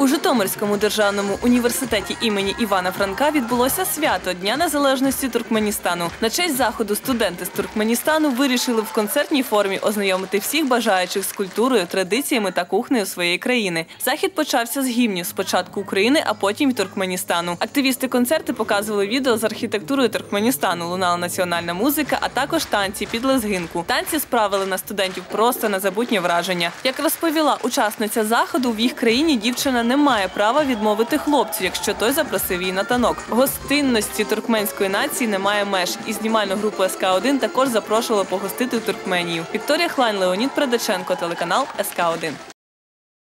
У Житомирському державному університеті імені Івана Франка відбулося свято Дня Незалежності Туркменістану. На честь заходу студенти з Туркменістану вирішили в концертній формі ознайомити всіх бажаючих з культурою, традиціями та кухнею своєї країни. Захід почався з гімнів спочатку України, а потім і Туркменістану. Активісти концерти показували відео з архітектурою Туркменістану. Лунала національна музика, а також танці під лезгинку. Танці справили на студентів просто незабутнє враження. Як розповіла учасниця заходу, в їх країні дівчина не має права відмовити хлопцю, якщо той запросив її на танок. Гостинності туркменської нації немає меж, і знімальну групу СК 1 також запрошували погостити Туркменію. Вікторія Хлань, Леонід Предаченко, телеканал СК 1